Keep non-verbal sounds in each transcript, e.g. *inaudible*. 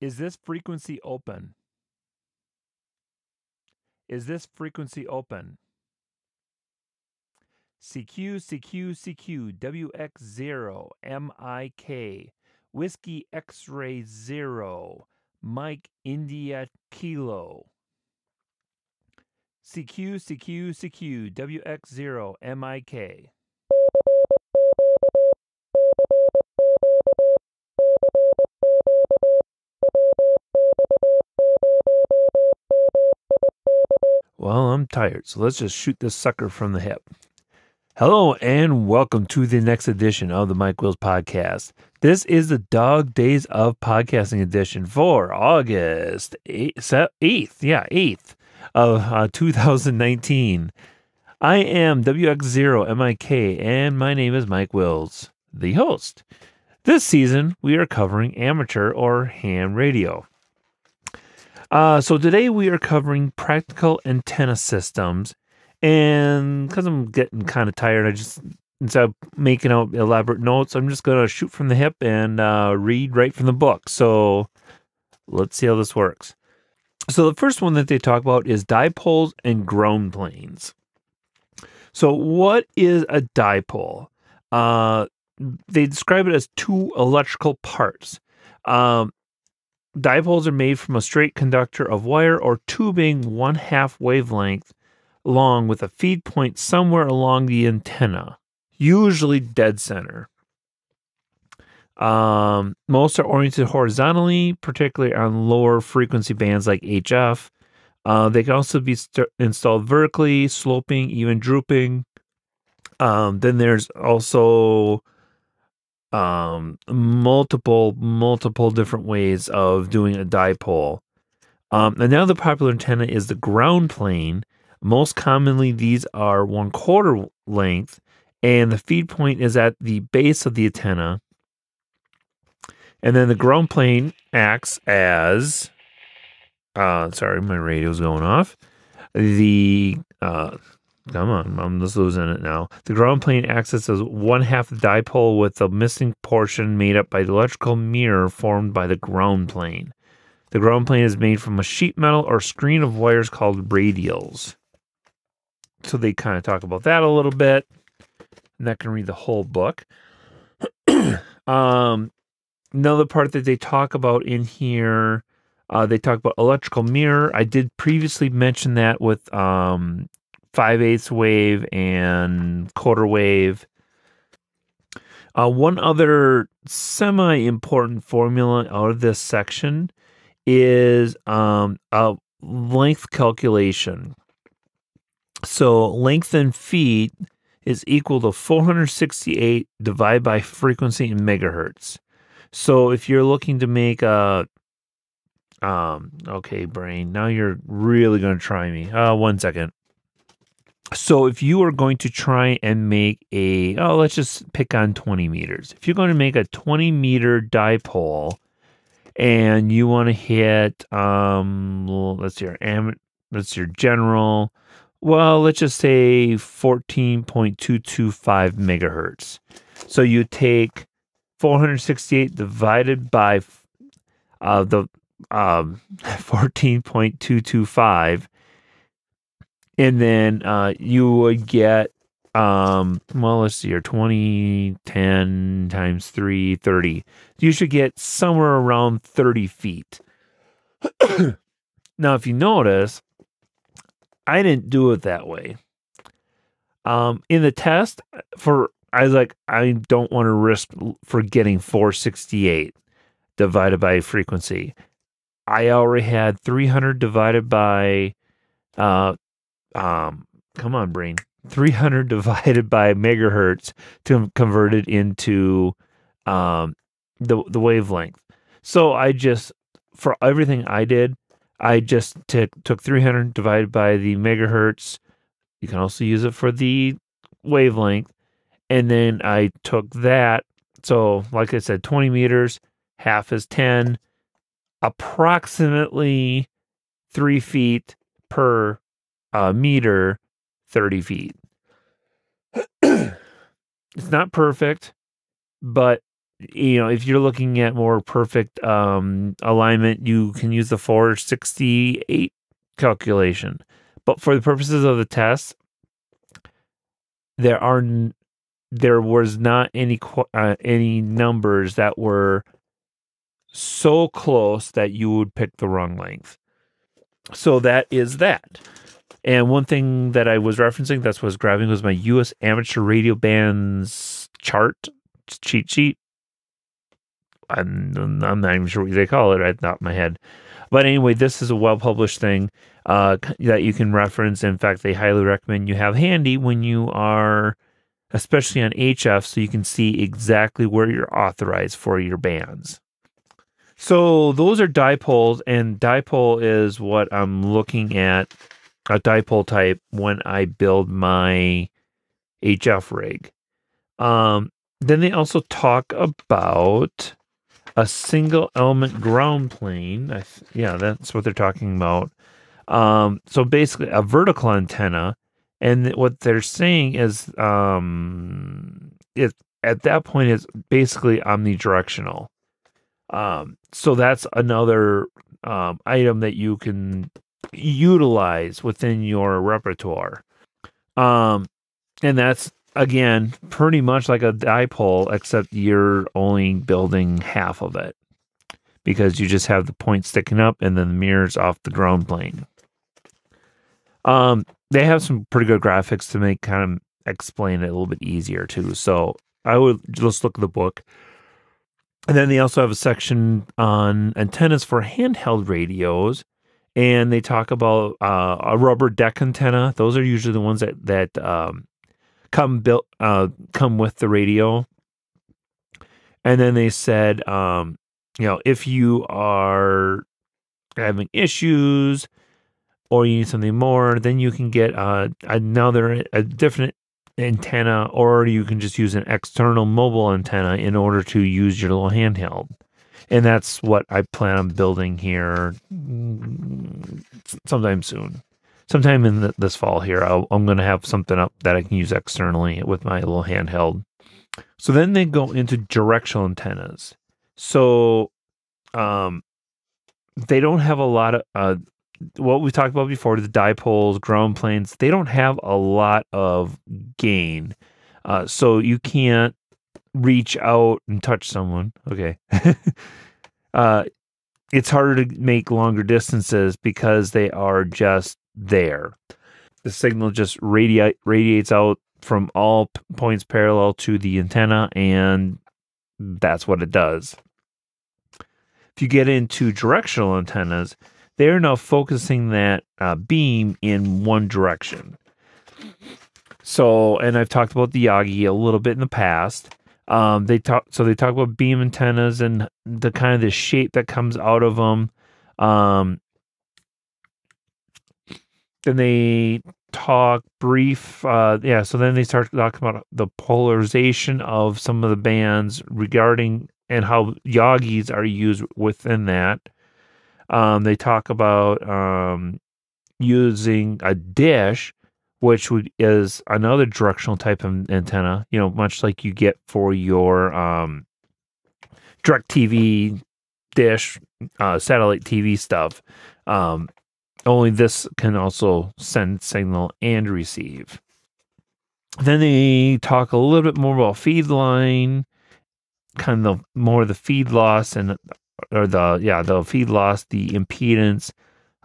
Is this frequency open? Is this frequency open? CQ, CQ, CQ, WX0, MIK, Whiskey X ray 0, Mike India Kilo. CQ, CQ, CQ, WX0, MIK. Well, I'm tired, so let's just shoot this sucker from the hip. Hello, and welcome to the next edition of the Mike Wills Podcast. This is the Dog Days of Podcasting edition for August 8th, yeah, 8th of uh, 2019. I am WX0MIK, and my name is Mike Wills, the host. This season, we are covering amateur or ham radio. Uh, so today we are covering practical antenna systems, and because I'm getting kind of tired, I just instead of making out elaborate notes, I'm just gonna shoot from the hip and uh, read right from the book. So let's see how this works. So the first one that they talk about is dipoles and ground planes. So what is a dipole? Uh, they describe it as two electrical parts. Um, Dipoles are made from a straight conductor of wire or tubing one half wavelength long with a feed point somewhere along the antenna, usually dead center. Um, most are oriented horizontally, particularly on lower frequency bands like HF. Uh, they can also be st- installed vertically, sloping, even drooping. Um, then there's also um, multiple, multiple different ways of doing a dipole. Um, and now the popular antenna is the ground plane. Most commonly, these are one quarter length, and the feed point is at the base of the antenna. And then the ground plane acts as, uh, sorry, my radio's going off. The uh, Come on, I'm just losing it now. The ground plane acts as one half dipole with the missing portion made up by the electrical mirror formed by the ground plane. The ground plane is made from a sheet metal or screen of wires called radials. So they kind of talk about that a little bit. Not going to read the whole book. *clears throat* um, another part that they talk about in here, uh, they talk about electrical mirror. I did previously mention that with um, five eighths wave and quarter wave. Uh, one other semi important formula out of this section is um, a length calculation. So length in feet is equal to 468 divided by frequency in megahertz. So if you're looking to make a um okay brain now you're really going to try me uh one second so if you are going to try and make a oh let's just pick on 20 meters. If you're going to make a 20 meter dipole and you want to hit um let's see your am let's your general well let's just say 14.225 megahertz. So you take 468 divided by uh the um *laughs* 14.225 and then uh, you would get um well let's see here 20 10 times 3 30 you should get somewhere around 30 feet. Now if you notice i didn't do it that way. Um in the test for i was like i don't want to risk for getting 468 divided by frequency. I already had 300 divided by uh um, come on, brain, 300 *laughs* divided by megahertz to convert it into um, the the wavelength. So I just for everything I did, I just t- took 300 divided by the megahertz. You can also use it for the wavelength, and then I took that. So, like I said, 20 meters, half is 10, approximately three feet per a meter 30 feet. it's not perfect, but you know, if you're looking at more perfect um, alignment, you can use the 468 calculation. But for the purposes of the test, there are there was not any uh, any numbers that were so close that you would pick the wrong length. So that is that. And one thing that I was referencing, that's what I was grabbing, was my U.S. amateur radio bands chart cheat sheet. I'm, I'm not even sure what they call it the top of my head. But anyway, this is a well published thing uh, that you can reference. In fact, they highly recommend you have handy when you are, especially on HF, so you can see exactly where you're authorized for your bands. So those are dipoles, and dipole is what I'm looking at a dipole type when I build my HF rig. Um, then they also talk about a single element ground plane. I, yeah, that's what they're talking about. Um, so basically, a vertical antenna, and what they're saying is, um, it at that point is basically omnidirectional. Um, so that's another um, item that you can utilize within your repertoire. Um, and that's again, pretty much like a dipole, except you're only building half of it because you just have the point sticking up and then the mirrors off the ground plane. Um, they have some pretty good graphics to make kind of explain it a little bit easier too. So I would just look at the book. And then they also have a section on antennas for handheld radios. And they talk about uh, a rubber duck antenna. Those are usually the ones that that um, come built uh, come with the radio. And then they said, um, you know, if you are having issues or you need something more, then you can get uh, another a different antenna, or you can just use an external mobile antenna in order to use your little handheld. And that's what I plan on building here mm, sometime soon sometime in the, this fall here, i am going to have something up that I can use externally with my little handheld. So then they go into directional antennas. So, um, they don't have a lot of uh, what we talked about before the dipoles, ground planes. They don't have a lot of gain, uh, so you can't reach out and touch someone. Okay. *laughs* uh, it's harder to make longer distances because they are just there. The signal just radiate, radiates out from all p- points parallel to the antenna, and that's what it does. If you get into directional antennas, they're now focusing that uh, beam in one direction. So, and I've talked about the Yagi a little bit in the past. Um, they talk, so they talk about beam antennas and the kind of the shape that comes out of them. Um, then they talk brief uh yeah so then they start talking about the polarization of some of the bands regarding and how yagis are used within that um they talk about um using a dish which would, is another directional type of antenna you know much like you get for your um DirecTV dish uh satellite tv stuff um only this can also send signal and receive. Then they talk a little bit more about feed line, kind of more the feed loss and or the yeah the feed loss, the impedance,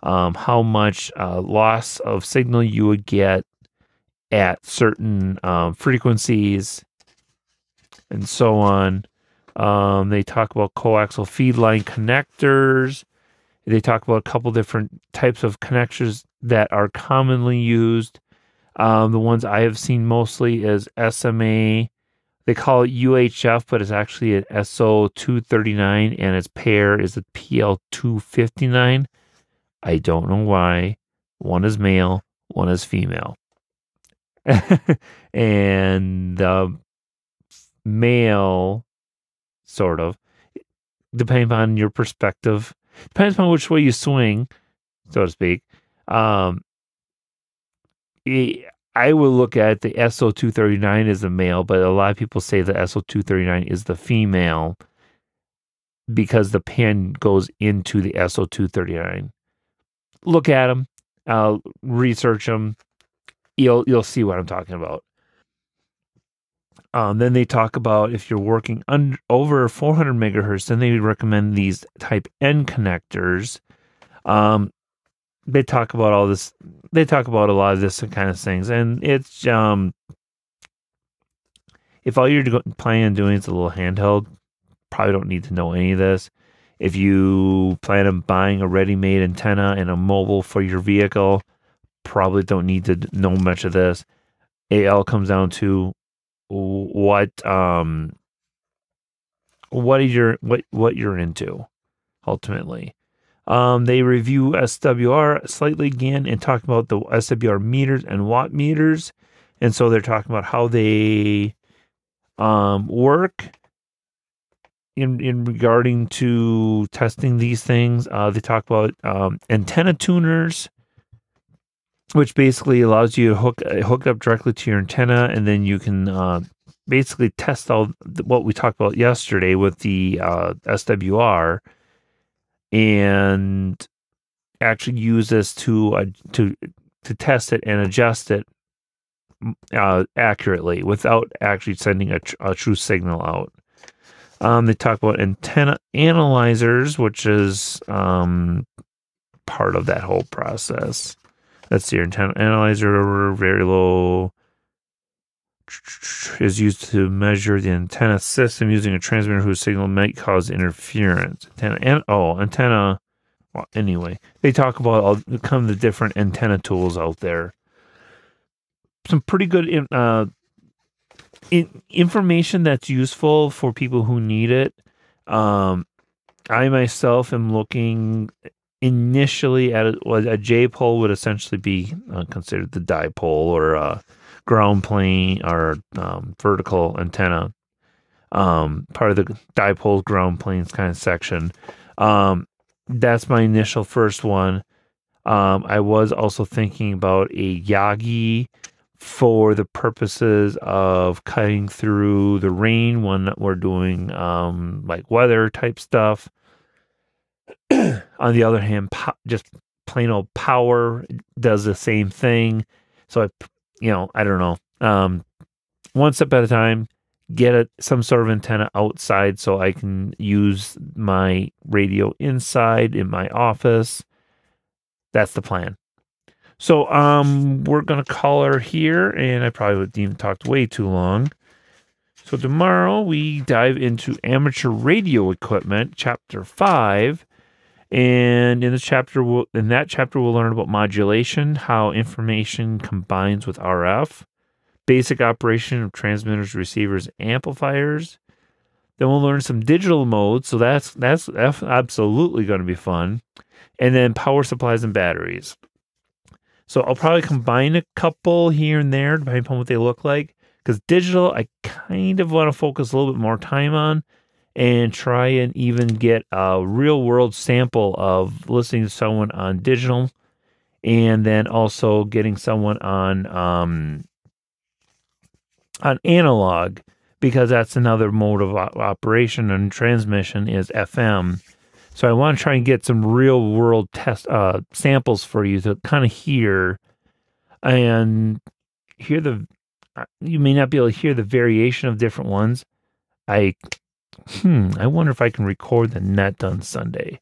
um, how much uh, loss of signal you would get at certain um, frequencies, and so on. Um, they talk about coaxial feed line connectors, they talk about a couple different types of connectors that are commonly used. Um, the ones I have seen mostly is SMA. They call it UHF, but it's actually an SO239, and its pair is a PL259. I don't know why. One is male, one is female. *laughs* and the male, sort of, depending on your perspective, depends on which way you swing, so to speak. Um, I would look at the SO239 as the male, but a lot of people say the SO239 is the female because the pan goes into the SO239. Look at them, uh, research them. You'll you'll see what I'm talking about. Um, then they talk about if you're working under, over 400 megahertz, then they recommend these type N connectors. Um, they talk about all this. They talk about a lot of this kind of things, and it's um, if all you're planning on doing is a little handheld, probably don't need to know any of this. If you plan on buying a ready-made antenna and a mobile for your vehicle, probably don't need to know much of this. It all comes down to what um what are your what what you're into ultimately. Um, they review SWR slightly again and talk about the SWR meters and watt meters, and so they're talking about how they um, work in in regarding to testing these things. Uh, they talk about um, antenna tuners, which basically allows you to hook hook up directly to your antenna, and then you can uh, basically test all what we talked about yesterday with the uh, SWR, and actually use this to uh, to to test it and adjust it uh, accurately without actually sending a, tr- a true signal out. Um, they talk about antenna analyzers, which is um, part of that whole process. That's your antenna analyzer, very low is used to measure the antenna system using a transmitter whose signal might cause interference. Antenna and oh, antenna. Well, anyway, they talk about all of the different antenna tools out there. Some pretty good uh, in, information that's useful for people who need it. Um, I myself am looking initially at a, a J pole would essentially be uh, considered the dipole or uh, ground plane or um, vertical antenna, um, part of the dipole ground planes kind of section. Um, that's my initial first one. Um, I was also thinking about a Yagi for the purposes of cutting through the rain when we're doing um, like weather type stuff. On the other hand, po- just plain old power does the same thing. So I, you know, I don't know. Um, one step at a time. Get a, some sort of antenna outside so I can use my radio inside in my office. That's the plan. So um, we're gonna call her here, and I probably would even talked way too long. So tomorrow we dive into amateur radio equipment, chapter five, and in this chapter, we'll, in that chapter, we'll learn about modulation, how information combines with RF, basic operation of transmitters, receivers, amplifiers. Then we'll learn some digital modes, so that's that's absolutely going to be fun. And then power supplies and batteries. So I'll probably combine a couple here and there, depending upon what they look like. Because digital, I kind of want to focus a little bit more time on and try and even get a real world sample of listening to someone on digital and then also getting someone on um, on analog because that's another mode of operation and transmission is FM. So I want to try and get some real world test uh, samples for you to kind of hear and hear the. Uh, you may not be able to hear the variation of different ones. I, hmm, I wonder if I can record the net on Sunday.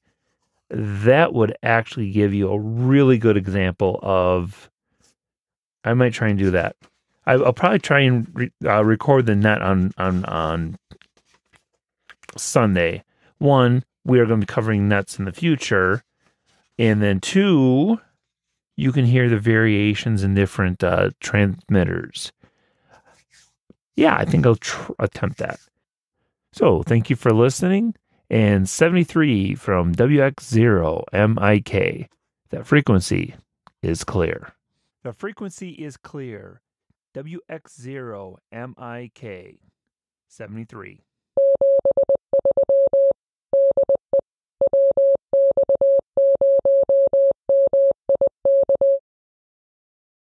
That would actually give you a really good example of. I might try and do that. I, will probably try and re, uh, record the net on on on Sunday. One, we are going to be covering nets in the future. And then two, you can hear the variations in different uh, transmitters. Yeah, I think I'll tr- attempt that. So thank you for listening. And 73 from WX0MIK. That frequency is clear. The frequency is clear. WX0MIK 73.